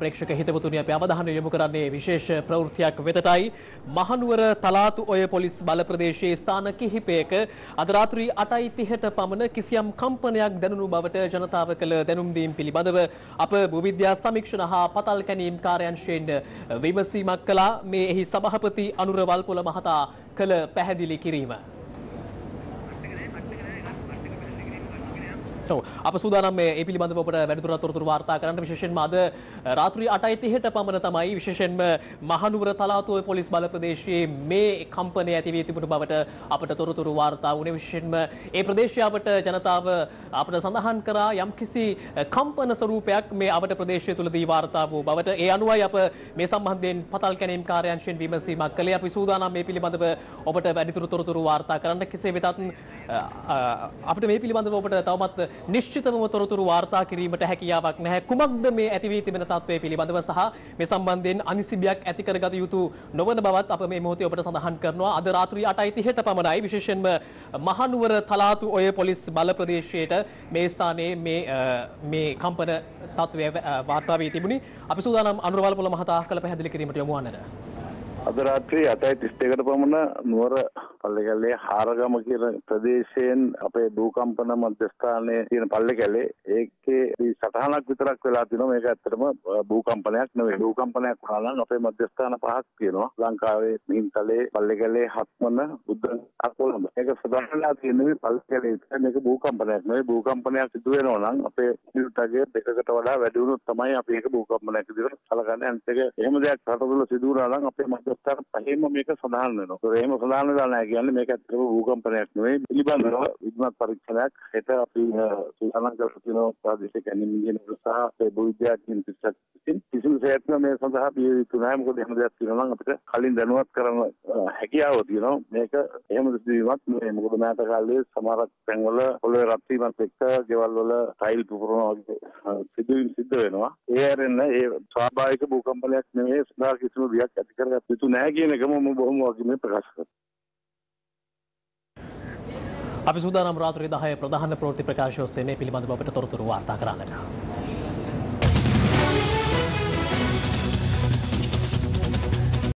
ප්‍රේක්ෂක හිතවතුනි අපි අවධානය යොමු කරන්නේ විශේෂ ප්‍රවෘත්තියක් වෙතටයි. මහනුවර තලාතු ඔය පොලිස් බල ප්‍රදේශයේ ස්ථාන කිහිපයක අද රාත්‍රී 8:30ට පමණ කිසියම් කම්පනයක් දැනුණු බවට ජනතාව කළ දැනුම් දීම් පිළිබඳව අප භූවිද්‍යා සමීක්ෂණ හා පතල් කැනීම් කාර්යාංශයෙන් විමසීමක් කළා. මේ එහි සභාපති අනුර වල්පොල මහතා කළ පැහැදිලි කිරීම. අප සූදානම් මේ ඒ පිළිබඳව ඔබට වැඩිදුර තොරතුරු වාර්තා කරන්න විශේෂයෙන්ම අද රාත්‍රී 8:30ට පමණ තමයි විශේෂයෙන්ම මහනුවර තලාතුව පොලිස් බල ප්‍රදේශයේ මේ කම්පනය ඇති වී තිබුණු බවට අපට තොරතුරු වාර්තා වුණේ. විශේෂයෙන්ම ඒ ප්‍රදේශයාවට ජනතාව අපට සඳහන් කරා යම්කිසි කම්පන ස්වරූපයක් මේ අවට ප්‍රදේශය තුලදී වාර්තා වූ බවට. ඒ අනුවයි අප මේ සම්බන්ධයෙන් පතල් කැනීම් කාර්යාංශයෙන් විමසීමක් කළේ. අපි සූදානම් මේ පිළිබඳව ඔබට වැඩිදුර තොරතුරු වාර්තා කරන්න කෙසේ වෙතත් අපිට මේ පිළිබඳව ඔබට තවමත් නිශ්චිතවම තොරතුරු වාර්තා කිරීමට හැකියාවක් නැහැ. කුමක්ද මේ ඇති වී තිබෙන තත්ත්වය පිළිබඳව සහ මේ සම්බන්ධයෙන් අනිසිබියක් ඇති කරගත යුතු නොවන බවත් අප මේ මොහොතේ ඔබට සඳහන් කරනවා. අද රාත්‍රී 8:30ට පමණයි විශේෂයෙන්ම මහනුවර තලාතු ඔය පොලිස් බල ප්‍රදේශයට මේ ස්ථානයේ මේ මේ කම්පන තත්ත්වය වාර්තා වී තිබුණි. අපි සූදානම් අනුරවල් පොළ මහතා කළ පැහැදිලි කිරීමට යොමු වන්නට. අද රාත්‍රී 8:32කට පමණ නුවර පල්ලේකැලේ හාරගම කියන ප්‍රදේශයෙන් අපේ භූකම්පන මධ්‍යස්ථානයේ තියෙන පල්ලේකැලේ ඒකේ සටහනක් විතරක් වෙලා තිනවා. මේක ඇත්තටම භූකම්පනයක් නෙවෙයි. භූකම්පනයක් වුණා නම් අපේ මධ්‍යස්ථාන පහක් තියෙනවා. ලංකාවේ මිහින්තලේ පල්ලේකැලේ හත්මන බුද්ධ අකොළඹ ඒක සදාහලා තියෙන්නේ පල්ලේකැලේ මේක භූකම්පනයක් නෙවෙයි. භූකම්පනයක් සිදු වෙනවා නම් අපේ මිනිත්තුගේ දෙකකට වඩා වැඩි වුණොත් තමයි අපි ඒක භූකම්පනයක් විදිහට සැලකන්නේ. අනිත් එක එහෙම දෙයක් රටවල සිදු වුණා නම් අපේ මධ්‍යස්ථාන පහේම මේක සඳහන් වෙනවා. ඒක එහෙම සඳහන් වෙලා නැහැ කියන්නේ මේක ඇත්තටම භූකම්පනයක් නෙවෙයි. පිළිබඳව විද්‍යාත්මක පරීක්ෂණයක් හෙට අපි සූදානම් කරලා තියෙනවා ප්‍රාදේශික ඇනිමින් සහ අපේ භූවිද්‍යාඥයින් පිටසක් විසින්. කිසිම සෑත්ම මේ සඳහා බිය යුතු නැහැ මොකද එහෙම දෙයක් තියෙනවා නම් අපිට කලින් දැනුවත් කරන හැකියාව තියෙනවා. මේක එහෙම සිදුවීමක් නෙවෙයි. මොකද මෑත කාලේ සමහර තැන්වල පොළොවේ රත් වීමත් එක්ක ගෙවල් වල ටයිල් පුපුරනවා වගේ සිදුවීම් සිද්ධ වෙනවා. ඒ ඇරෙන්න ඒ ස්වාභාවික භූකම්පනයක් නෙවෙයි සදා කිසිම බියක් ඇති කරගත යුතු නැහැ කියන එකම මම බොහොම වගකීමෙන් ප්‍රකාශ කරනවා. අපි සූදානම් රාත්‍රී 10 ප්‍රධාන ප්‍රවෘත්ති ප්‍රකාශය ඔස්සේ මේ පිළිබඳව අපට තොරතුරු වාර්තා කරන්නට.